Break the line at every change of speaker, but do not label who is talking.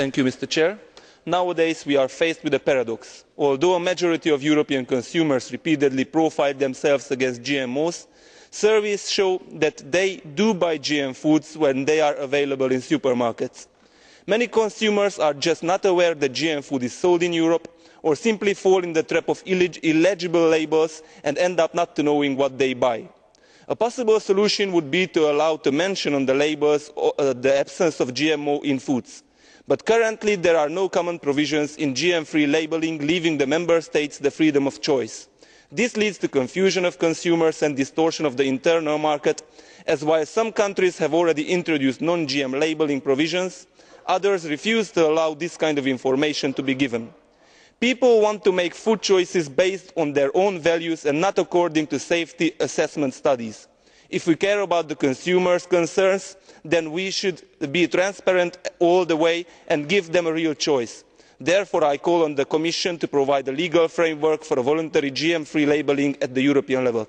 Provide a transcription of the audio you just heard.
Mr President, nowadays we are faced with a paradox. Although a majority of European consumers repeatedly profile themselves against GMOs, surveys show that they do buy GM foods when they are available in supermarkets. Many consumers are just not aware that GM food is sold in Europe, or simply fall into the trap of illegible labels and end up not knowing what they buy. A possible solution would be to allow to mention on the labels uh, the absence of GMO in foods, but currently there are no common provisions in GM free labelling, leaving the Member States the freedom of choice. This leads to confusion of consumers and distortion of the internal market, as while some countries have already introduced non GM labelling provisions, others refuse to allow this kind of information to be given. People want to make food choices based on their own values and not according to safety assessment studies. If we care about the consumers' concerns, then we should be transparent all the way and give them a real choice. Therefore I call on the Commission to provide a legal framework for voluntary GM free labelling at European level.